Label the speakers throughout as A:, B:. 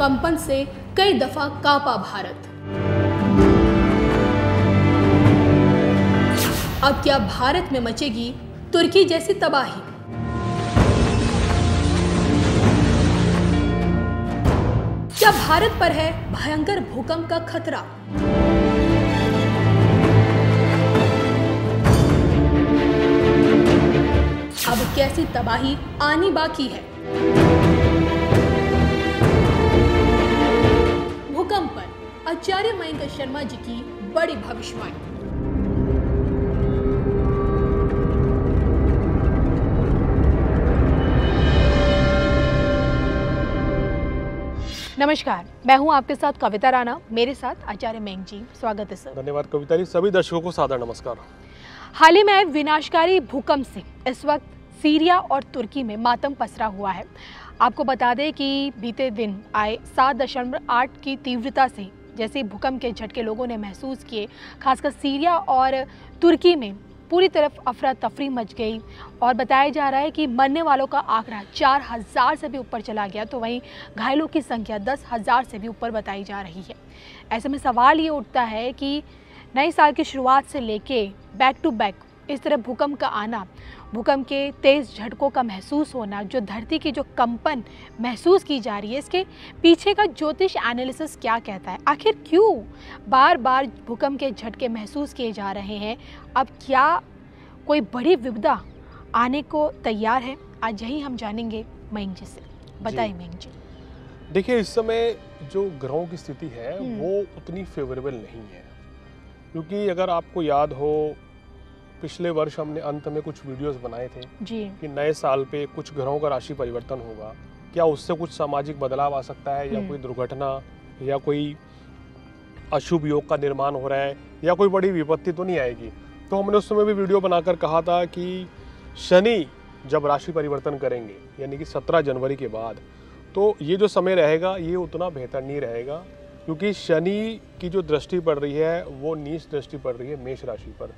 A: कंपन से कई दफ़ा कांपा भारत। अब क्या भारत में मचेगी तुर्की जैसी तबाही? क्या भारत पर है भयंकर भूकंप का खतरा? अब कैसी तबाही आनी बाकी है? आचार्य मयंक शर्मा जी की बड़ी भविष्यवाणी। नमस्कार मैं हूँ आपके साथ कविता राणा मेरे साथ आचार्य मेंग जी। स्वागत है सर।
B: धन्यवाद कविता जी सभी दर्शकों को सादर नमस्कार।
A: हाल ही में विनाशकारी भूकंप से इस वक्त सीरिया और तुर्की में मातम पसरा हुआ है। आपको बता दें कि बीते दिन आए सात दशमलव आठ की तीव्रता से जैसे भूकंप के झटके लोगों ने महसूस किए, खासकर सीरिया और तुर्की में पूरी तरफ़ अफरा तफरी मच गई। और बताया जा रहा है कि मरने वालों का आंकड़ा चार हज़ार से भी ऊपर चला गया तो वहीं घायलों की संख्या दस हज़ार से भी ऊपर बताई जा रही है। ऐसे में सवाल ये उठता है कि नए साल की शुरुआत से लेके बैक टू बैक इस तरह भूकंप का आना भूकंप के तेज़ झटकों का महसूस होना जो धरती की जो कंपन महसूस की जा रही है इसके पीछे का ज्योतिष एनालिसिस क्या कहता है? आखिर क्यों बार बार भूकंप के झटके महसूस किए जा रहे हैं? अब क्या कोई बड़ी विपदा आने को तैयार है? आज यही हम जानेंगे मयंक जी से। बताइए मयंक जी।
B: देखिए इस समय जो ग्रहों की स्थिति है
A: हम्म।
B: वो उतनी फेवरेबल नहीं है। क्योंकि अगर आपको याद हो पिछले वर्ष हमने अंत में कुछ वीडियोस बनाए थे
A: जी।
B: कि नए साल पे कुछ ग्रहों का राशि परिवर्तन होगा। क्या उससे कुछ सामाजिक बदलाव आ सकता है या
A: हम्म।
B: कोई दुर्घटना या कोई अशुभ योग का निर्माण हो रहा है या कोई बड़ी विपत्ति तो नहीं आएगी? तो हमने उस समय भी वीडियो बनाकर कहा था कि शनि जब राशि परिवर्तन करेंगे यानी कि 17 जनवरी के बाद तो ये जो समय रहेगा ये उतना बेहतर नहीं रहेगा क्योंकि शनि की जो दृष्टि पड़ रही है वो नीच दृष्टि पड़ रही है मेष राशि पर।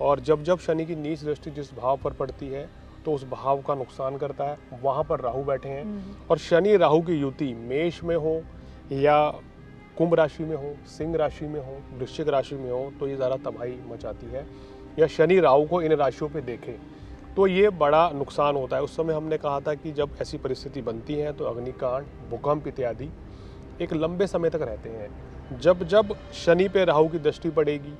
B: और जब जब शनि की नीच दृष्टि जिस भाव पर पड़ती है तो उस भाव का नुकसान करता है। वहाँ पर राहु बैठे हैं।
A: हम्म,
B: और शनि राहु की युति मेष में हो या कुंभ राशि में हो सिंह राशि में हो वृश्चिक राशि में हो तो ये ज़्यादा तबाही मचाती है। या शनि राहु को इन राशियों पे देखे तो ये बड़ा नुकसान होता है। उस समय हमने कहा था कि जब ऐसी परिस्थिति बनती है तो अग्निकांड भूकंप इत्यादि एक लंबे समय तक रहते हैं। जब जब शनि पे राहु की दृष्टि पड़ेगी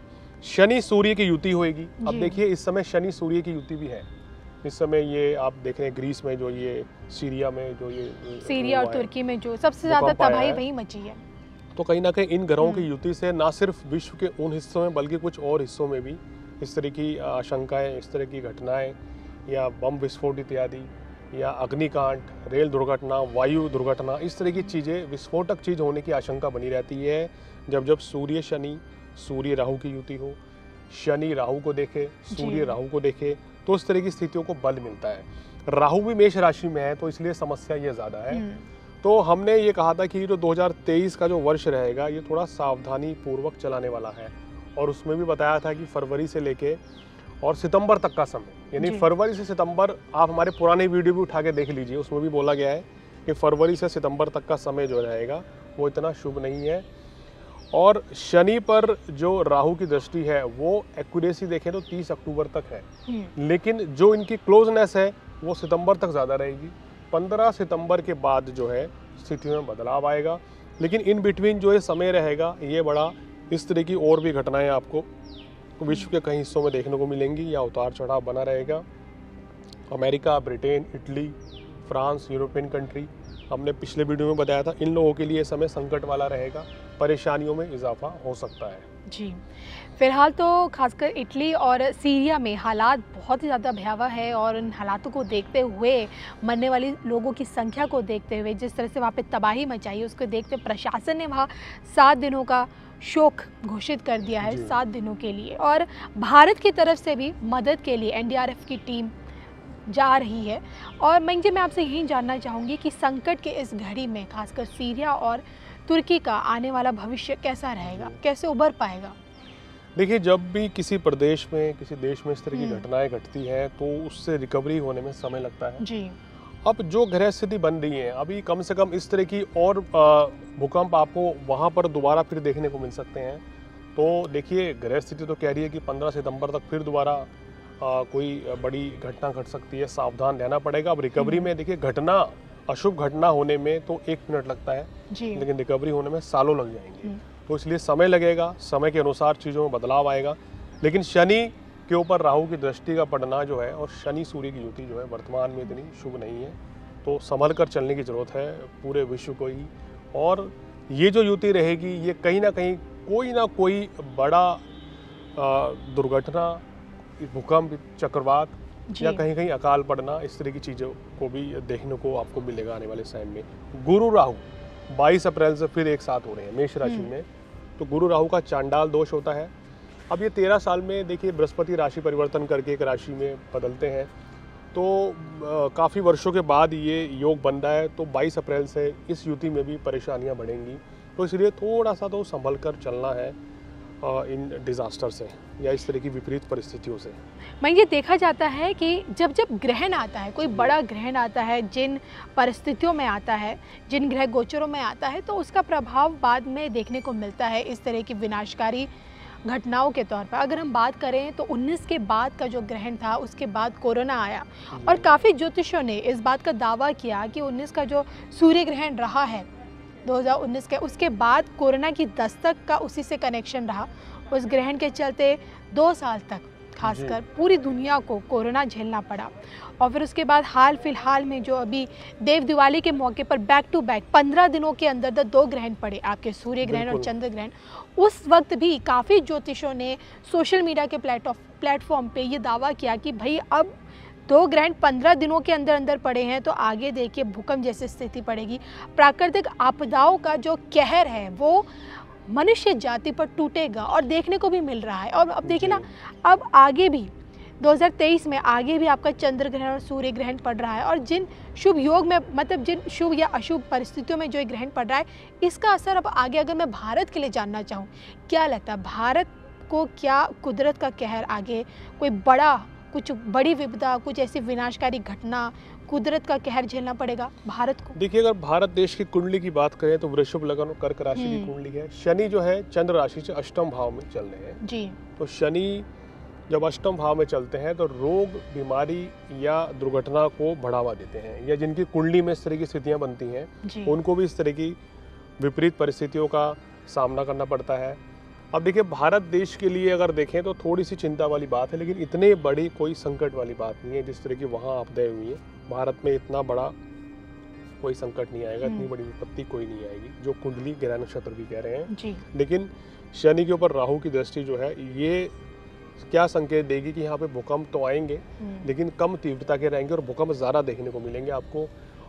B: शनि सूर्य की युति होएगी। अब देखिए इस समय शनि सूर्य की युति भी है। इस समय ये आप देख रहे हैं ग्रीस में जो ये सीरिया में जो ये
A: सीरिया और तुर्की में जो सबसे ज़्यादा तबाही वही मची है।
B: तो कहीं ना कहीं इन ग्रहों की
A: हम्म।
B: युति से ना सिर्फ़ विश्व के उन हिस्सों में बल्कि कुछ और हिस्सों में भी इस तरह की आशंकाएँ इस तरह की घटनाएँ या बम विस्फोट इत्यादि या अग्निकांड रेल दुर्घटना वायु दुर्घटना इस तरह की चीज़ें विस्फोटक चीज़ होने की आशंका बनी रहती है। जब जब सूर्य शनि सूर्य राहु की युति हो शनि राहु को देखे सूर्य। राहु को देखे तो उस तरह की स्थितियों को बल मिलता है। राहु भी मेष राशि में है तो इसलिए समस्या ये ज़्यादा है।
A: हम्म,
B: तो हमने ये कहा था कि जो 2023 का जो वर्ष रहेगा ये थोड़ा सावधानी पूर्वक चलाने वाला है। और उसमें भी बताया था कि फरवरी से लेके और सितंबर तक का समय यानी फरवरी से सितंबर आप हमारे पुराने वीडियो भी उठा के देख लीजिए उसमें भी बोला गया है कि फरवरी से सितंबर तक का समय जो रहेगा वो इतना शुभ नहीं है। और शनि पर जो राहु की दृष्टि है वो एक्यूरेसी देखें तो 30 अक्टूबर तक है।
A: हम्म,
B: लेकिन जो इनकी क्लोजनेस है वो सितंबर तक ज़्यादा रहेगी। 15 सितंबर के बाद जो है स्थिति में बदलाव आएगा। लेकिन इन बिटवीन जो ये समय रहेगा ये बड़ा इस तरह की और भी घटनाएँ आपको विश्व के कई हिस्सों में देखने को मिलेंगी। या उतार चढ़ाव बना रहेगा। America Britain Italy France European country हमने पिछले वीडियो में बताया था इन लोगों के लिए समय संकट वाला रहेगा परेशानियों में इजाफा हो सकता है।
A: जी। फ़िलहाल तो खासकर इटली और सीरिया में हालात बहुत ही ज़्यादा भयावह है और उन हालातों को देखते हुए मरने वाली लोगों की संख्या को देखते हुए जिस तरह से वहाँ पे तबाही मचाई है उसको देखते प्रशासन ने वहाँ सात दिनों का शोक घोषित कर दिया है सात दिनों के लिए। और भारत की तरफ़ से भी मदद के लिए एनडीआरएफ की टीम जा रही है। और मैं जी मैं आपसे यही जानना चाहूँगी कि संकट के इस घड़ी में खासकर सीरिया और तुर्की का आने वाला भविष्य कैसा रहेगा? कैसे उभर पाएगा?
B: देखिए जब भी किसी प्रदेश में किसी देश में इस तरह की
A: हम्म।
B: घटनाएँ घटती हैं तो उससे रिकवरी होने में समय लगता है।
A: जी।
B: अब जो ग्रह स्थिति बन रही है अभी कम से कम इस तरह की और भूकंप आपको वहाँ पर दोबारा फिर देखने को मिल सकते हैं। तो देखिए ग्रह स्थिति तो कह रही है कि 15 सितंबर तक फिर दोबारा कोई बड़ी घटना घट सकती है सावधान रहना पड़ेगा। अब रिकवरी
A: हम्म।
B: में देखिए घटना अशुभ घटना होने में तो एक मिनट लगता है लेकिन रिकवरी होने में सालों लग जाएँगे।
A: हम्म।
B: तो इसलिए समय लगेगा समय के अनुसार चीज़ों में बदलाव आएगा। लेकिन शनि के ऊपर राहु की दृष्टि का पड़ना जो है और शनि सूर्य की युति जो है वर्तमान में इतनी शुभ नहीं है। तो संभल कर चलने की ज़रूरत है पूरे विश्व को ही। और ये जो युति रहेगी ये कहीं ना कहीं कोई ना कोई बड़ा दुर्घटना भूकंप चक्रवात या कहीं कहीं अकाल पड़ना इस तरह की चीज़ों को भी देखने को आपको मिलेगा आने वाले समय में। गुरु राहु 22 अप्रैल से फिर एक साथ हो रहे हैं मेष राशि
A: हम्म। में।
B: तो गुरु राहु का चांडाल दोष होता है। अब ये तेरह साल में देखिए बृहस्पति राशि परिवर्तन करके एक राशि में बदलते हैं। तो काफ़ी वर्षों के बाद ये योग बन रहा है तो 22 अप्रैल से इस युति में भी परेशानियाँ बढ़ेंगी। तो इसलिए थोड़ा सा तो संभल कर चलना है। इन डिज़ास्टर से या इस तरह की विपरीत परिस्थितियों से?
A: मैं ये देखा जाता है कि जब जब ग्रहण आता है कोई बड़ा ग्रहण आता है जिन परिस्थितियों में आता है जिन ग्रह गोचरों में आता है तो उसका प्रभाव बाद में देखने को मिलता है इस तरह की विनाशकारी घटनाओं के तौर पर। अगर हम बात करें तो 19 के बाद का जो ग्रहण था उसके बाद कोरोना आया। और काफ़ी ज्योतिषों ने इस बात का दावा किया कि 19 का जो सूर्य ग्रहण रहा है 2019 के उसके बाद कोरोना की दस्तक का उसी से कनेक्शन रहा। उस ग्रहण के चलते दो साल तक खासकर पूरी दुनिया को कोरोना झेलना पड़ा। और फिर उसके बाद हाल फ़िलहाल में जो अभी देव दिवाली के मौके पर बैक टू बैक पंद्रह दिनों के अंदर अंदर दो ग्रहण पड़े आपके सूर्य ग्रहण और चंद्र ग्रहण। उस वक्त भी काफ़ी ज्योतिषों ने सोशल मीडिया के प्लेटफॉर्म प्लेटफॉर्म पे ये दावा किया कि भाई अब दो ग्रहण पंद्रह दिनों के अंदर अंदर पड़े हैं तो आगे देखिए भूकंप जैसी स्थिति पड़ेगी। प्राकृतिक आपदाओं का जो कहर है वो मनुष्य जाति पर टूटेगा और देखने को भी मिल रहा है। और अब देखिए ना अब आगे भी 2023 में आगे भी आपका चंद्र ग्रहण और सूर्य ग्रहण पड़ रहा है और जिन शुभ योग में मतलब जिन शुभ या अशुभ परिस्थितियों में जो ये ग्रहण पड़ रहा है इसका असर अब आगे अगर मैं भारत के लिए जानना चाहूँ क्या लगता है भारत को क्या कुदरत का कहर आगे कोई बड़ा कुछ बड़ी विपदा कुछ ऐसी विनाशकारी घटना कुदरत का कहर झेलना पड़ेगा भारत को?
B: देखिए अगर भारत देश की कुंडली की बात करें तो वृषभ लगन और कर्क राशि की
A: हम्म।
B: कुंडली है। शनि जो है चंद्र राशि से अष्टम भाव में चल रहे हैं।
A: जी।
B: तो शनि जब अष्टम भाव में चलते हैं तो रोग बीमारी या दुर्घटना को बढ़ावा देते हैं या जिनकी कुंडली में इस तरह की स्थितियाँ बनती हैं उनको भी इस तरह की विपरीत परिस्थितियों का सामना करना पड़ता है। अब देखिए भारत देश के लिए अगर देखें तो थोड़ी सी चिंता वाली बात है लेकिन इतने बड़ी कोई संकट वाली बात नहीं है जिस तरह की वहाँ आपदाएँ हुई है। भारत में इतना बड़ा कोई संकट नहीं आएगा इतनी
A: हम्म।
B: बड़ी विपत्ति कोई नहीं आएगी जो कुंडली ग्रह नक्षत्र भी कह रहे हैं।
A: जी।
B: लेकिन शनि के ऊपर राहु की दृष्टि जो है ये क्या संकेत देगी कि यहाँ पे भूकंप तो आएँगे
A: हम्म,
B: लेकिन कम तीव्रता के रहेंगे और भूकंप ज़्यादा देखने को मिलेंगे। आपको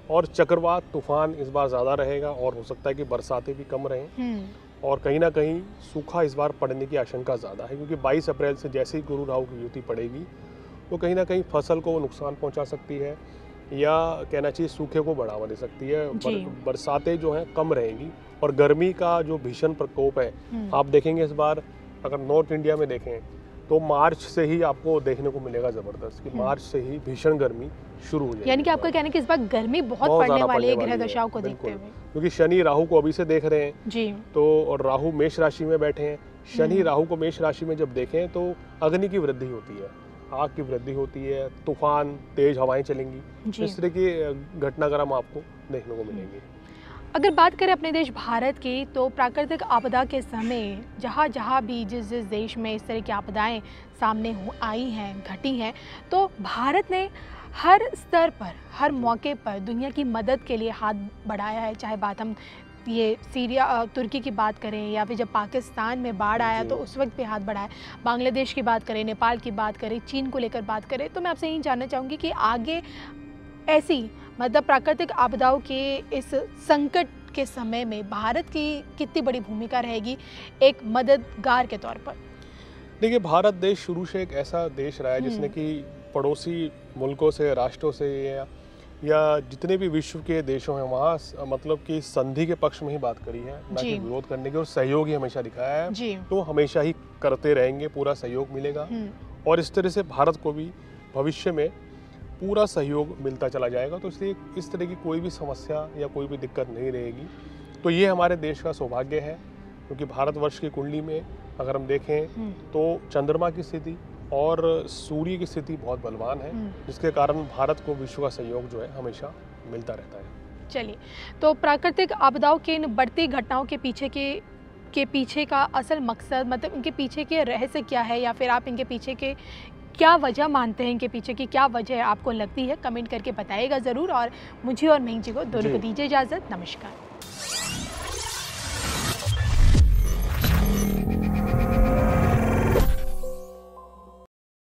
B: और चक्रवात तूफ़ान इस बार ज़्यादा रहेगा और हो सकता है कि बरसातें भी कम रहें।
A: हम्म,
B: और कहीं ना कहीं सूखा इस बार पड़ने की आशंका ज़्यादा है क्योंकि 22 अप्रैल से जैसे ही गुरु राहु की युति पड़ेगी तो कहीं ना कहीं फ़सल को नुकसान पहुँचा सकती है या कहना चाहिए सूखे को बढ़ावा दे सकती है। बर, बरसातें जो हैं कम रहेंगी और गर्मी का जो भीषण प्रकोप है
A: हम्म,
B: आप देखेंगे इस बार अगर नॉर्थ इंडिया में देखें तो मार्च से ही आपको देखने को मिलेगा ज़बरदस्त कि
A: हम्म।
B: मार्च से ही भीषण गर्मी शुरू हो जाएगी।
A: यानी कि आपका कहना है कि इस बार गर्मी बहुत
B: बहुत
A: पड़ने वाली है ग्रह दशाओं को देखते हुए।
B: क्योंकि शनि राहु को अभी से देख रहे हैं।
A: जी।
B: तो और राहु मेष राशि में बैठे हैं। शनि
A: हम्म।
B: राहु को मेष राशि में जब देखें तो अग्नि की वृद्धि होती है आग की वृद्धि होती है तूफ़ान तेज हवाएँ चलेंगी। इस तरह की घटनाक्रम आपको देखने को मिलेंगे।
A: अगर बात करें अपने देश भारत की तो प्राकृतिक आपदा के समय जहाँ जहाँ भी जिस जिस देश में इस तरह की आपदाएँ सामने आई हैं घटी हैं तो भारत ने हर स्तर पर हर मौके पर दुनिया की मदद के लिए हाथ बढ़ाया है। चाहे बात हम ये सीरिया तुर्की की बात करें या फिर जब पाकिस्तान में बाढ़ आया तो उस वक्त भी हाथ बढ़ाया। बांग्लादेश की बात करें नेपाल की बात करें चीन को लेकर बात करें तो मैं आपसे यही जानना चाहूँगी कि आगे ऐसी मतलब प्राकृतिक आपदाओं के इस संकट के समय में भारत की कितनी बड़ी भूमिका रहेगी एक मददगार के तौर पर?
B: देखिए भारत देश शुरू से एक ऐसा देश रहा है जिसने
A: हम्म।
B: कि पड़ोसी मुल्कों से राष्ट्रों से या, या जितने भी विश्व के देशों हैं वहाँ मतलब कि संधि के पक्ष में ही बात करी है ना कि विरोध करने की और सहयोग ही हमेशा दिखाया है। तो हमेशा ही करते रहेंगे पूरा सहयोग मिलेगा।
A: हम्म,
B: और इस तरह से भारत को भी भविष्य में पूरा सहयोग मिलता चला जाएगा तो इसलिए इस तरह की कोई भी समस्या या कोई भी दिक्कत नहीं रहेगी। तो ये हमारे देश का सौभाग्य है क्योंकि भारतवर्ष की कुंडली में अगर हम देखें
A: हम्म,
B: तो चंद्रमा की स्थिति और सूर्य की स्थिति बहुत बलवान है
A: हम्म।
B: जिसके कारण भारत को विश्व का सहयोग जो है हमेशा मिलता रहता है।
A: चलिए तो प्राकृतिक आपदाओं के इन बढ़ती घटनाओं के पीछे के के पीछे का असल मकसद मतलब इनके पीछे के रहस्य क्या है या फिर आप इनके पीछे के क्या वजह मानते हैं इनके पीछे की? क्या वजह आपको लगती है? कमेंट करके बताइएगा ज़रूर और मुझे और मेहन जी को दोनों को दीजिए इजाज़त। नमस्कार।